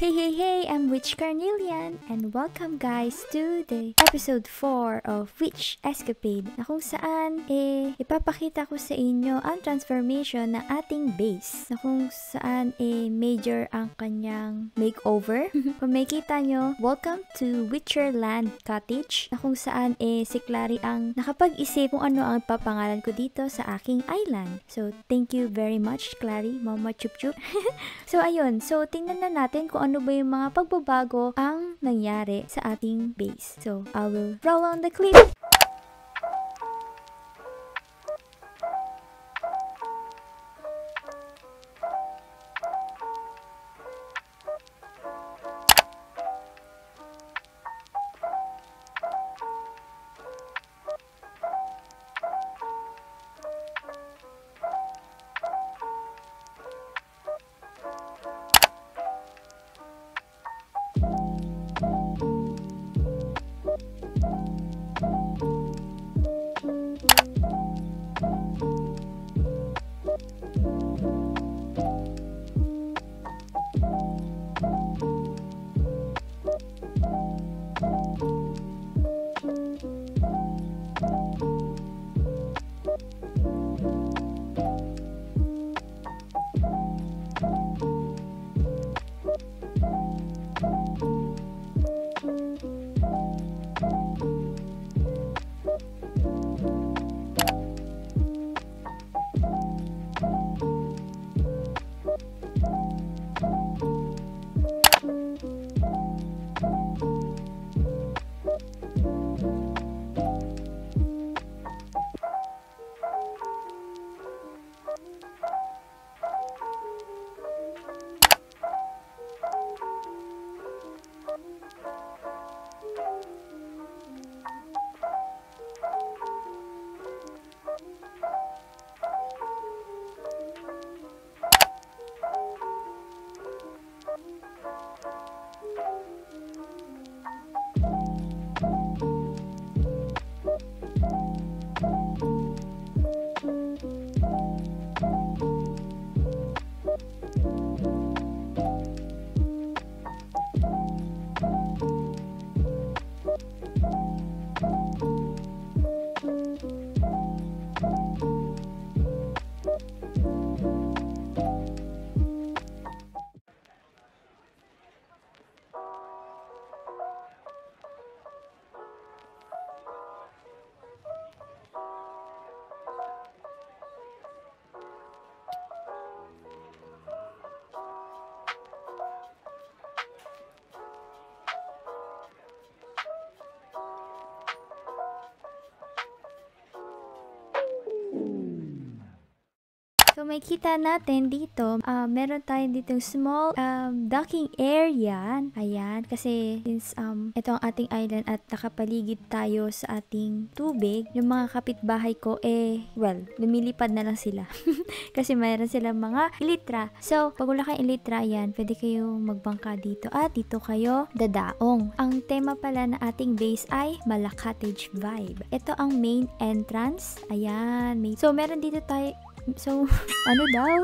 Hey, hey, hey! I'm Witch Carnelian and welcome guys to the episode 4 of Witch Escapade na kung saan eh ipapakita ko sa inyo ang transformation ng ating base na kung saan eh major ang kanyang makeover. kung makita nyo, welcome to Witcherland Cottage na kung saan eh si Clary ang nakapag-isip kung ano ang papangalan ko dito sa aking island. So, thank you very much Clary, Mama Chup Chup. so, ayun. So, tingnan na natin kung ano ba yung mga pagbabago ang nangyari sa ating base. So, I will roll on the clip. Makita natin dito, ah, meron tayo dito small um, docking area. Ayan, kasi since um, ito ang ating island at nakapaligid tayo sa ating tubig, yung mga kapitbahay ko, eh, well, lumilipad na lang sila. kasi mayroon silang mga ilitra. So, pag wala kayong ilitra, yan, pwede kayo magbangka dito. At dito kayo dadaong. Ang tema pala na ating base ay Mala Cottage Vibe. Ito ang main entrance. Ayan. May... So, meron dito tayo So, ano daw?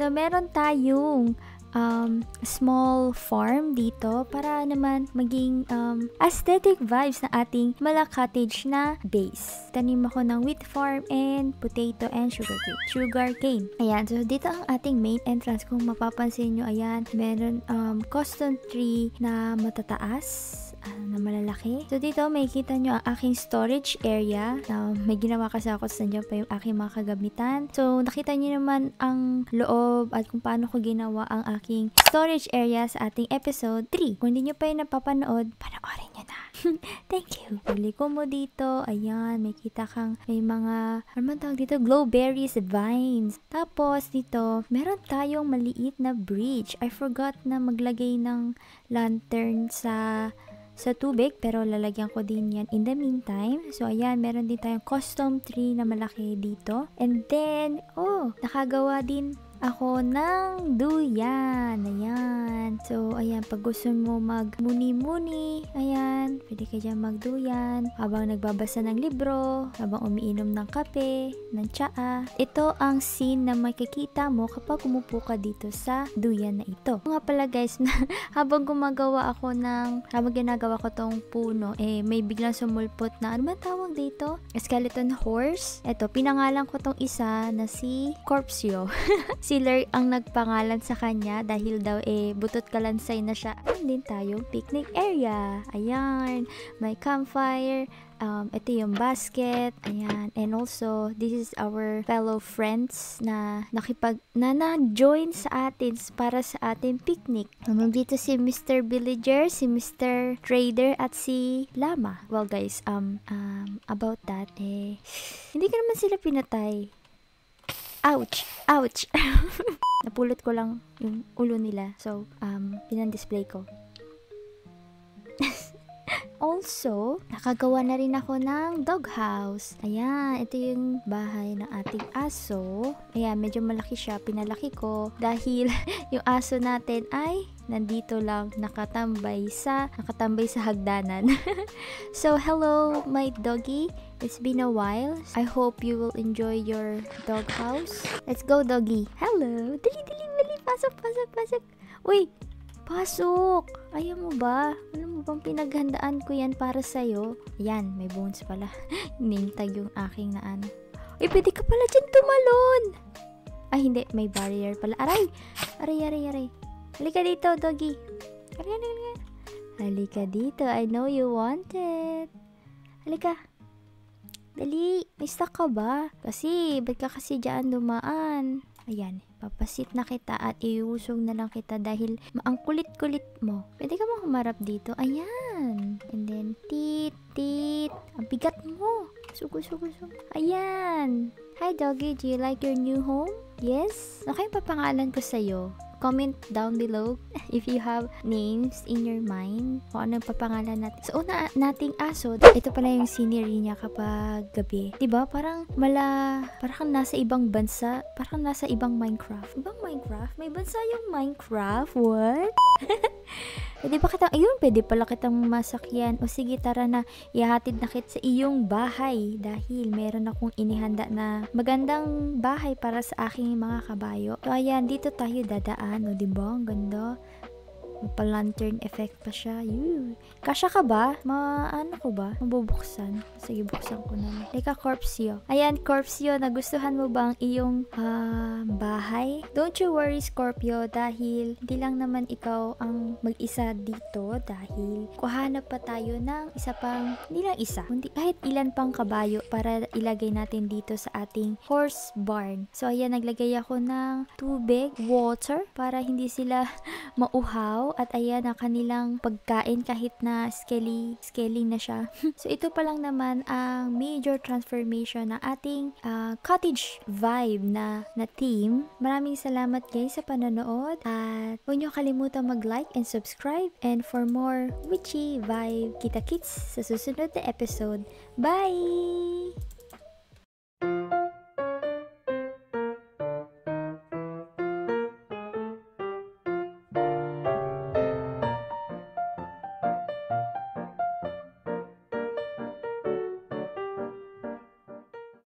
So, meron tayong um, small farm dito para naman maging um, aesthetic vibes na ating mala cottage na base. Tanim ako ng wheat farm and potato and sugar cane. Sugar cane. Ayan, so dito ang ating main entrance. Kung mapapansin nyo, ayan, meron um, custom tree na matataas ah, na malalaki. So, dito may kita nyo ang aking storage area. Na may ginawa kasi ako sa nandiyan pa yung aking mga kagamitan. So, nakita nyo naman ang loob at kung paano ko ginawa ang aking storage area sa ating episode 3. Kung hindi nyo pa yung napapanood, panoorin nyo na. Thank you. Paliko mo dito. Ayan, may kita kang may mga, ano man tawag dito? Glowberries vines. Tapos, dito, meron tayong maliit na bridge. I forgot na maglagay ng lantern sa sa tubig pero lalagyan ko din yan in the meantime. So ayan, meron din tayong custom tree na malaki dito. And then, oh, nakagawa din ako ng duyan. Ayan. So, ayan, pag gusto mo mag-muni-muni, ayan, pwede ka dyan magduyan habang nagbabasa ng libro, habang umiinom ng kape, ng tsaa. Ito ang scene na makikita mo kapag umupo ka dito sa duyan na ito. Nga pala guys, habang gumagawa ako ng, habang ginagawa ko tong puno, eh, may biglang sumulpot na, ano ba tawag dito? Skeleton horse. Ito, pinangalan ko tong isa na si Corpsio. si Ler ang nagpangalan sa kanya dahil daw eh, butot kalansay na siya. Ayun din tayong picnic area. Ayan, may campfire, um, ito yung basket, ayan, and also, this is our fellow friends na nakipag, na na-join sa atin para sa ating picnic. Nandito si Mr. Villager, si Mr. Trader, at si Lama. Well guys, um, um, about that, eh, hindi ko naman sila pinatay. Ouch! Ouch! Napulot ko lang yung ulo nila. So, um, pinang-display ko. Also, nakagawa na rin ako ng doghouse. Ayan, ito yung bahay ng ating aso. Ayan, medyo malaki siya. Pinalaki ko dahil yung aso natin ay nandito lang nakatambay sa nakatambay sa hagdanan. so, hello my doggy. It's been a while. I hope you will enjoy your doghouse. Let's go, doggy. Hello. Dali, dali, dali. Pasok, pasok, pasok. Uy, Pasok! Ayaw mo ba? Alam mo bang pinaghandaan ko yan para sa'yo? Yan, may bones pala. Name tag yung aking na ano. Pwede ka pala dyan tumalon! Ay, hindi. May barrier pala. Aray! Aray, aray, aray. Halika dito, doggy. Aray, aray. Halika dito. I know you want it. Halika. Dali. May stuck ka ba? Kasi, ba't ka kasi dyan dumaan? Ayan, papasit na kita at iusog na lang kita dahil ang kulit-kulit mo. Pwede ka bang humarap dito? Ayan. And then, tit, tit. Ang bigat mo. Sugo, sugo, sugo. Ayan. Hi, doggy. Do you like your new home? Yes? Ano kayong papangalan ko sa'yo? Comment down below if you have names in your mind kung ano papangalan natin. So, una nating aso, ito pala yung scenery niya kapag gabi. ba diba? Parang mala, parang nasa ibang bansa, parang nasa ibang Minecraft. Ibang Minecraft? May bansa yung Minecraft? What? Pwede ba kita, ayun, pwede pala kitang masakyan. O sige, tara na, ihatid na kit sa iyong bahay. Dahil meron akong inihanda na magandang bahay para sa aking mga kabayo. So, ayan, dito tayo dadaan. O, diba? Ang ganda. Pa-lantern effect pa siya. Yun. Kasya ka ba? Ma, ano ko ba? Mabubuksan. Sige, buksan ko na. Leka, Corpsio. Ayan, Corpsio, nagustuhan mo ba ang iyong uh, bahay? Don't you worry, Scorpio, dahil hindi lang naman ikaw ang mag-isa dito dahil kuhanap pa tayo ng isa pang, hindi lang isa, kundi kahit ilan pang kabayo para ilagay natin dito sa ating horse barn. So, ayan, naglagay ako ng tubig, water, para hindi sila mauhaw at ayan ang kanilang pagkain kahit na skelly, scaling na siya. so ito pa lang naman ang major transformation ng ating uh, cottage vibe na, na team. Maraming salamat guys sa panonood at huwag nyo kalimutan mag-like and subscribe and for more witchy vibe kita kits sa susunod na episode. Bye!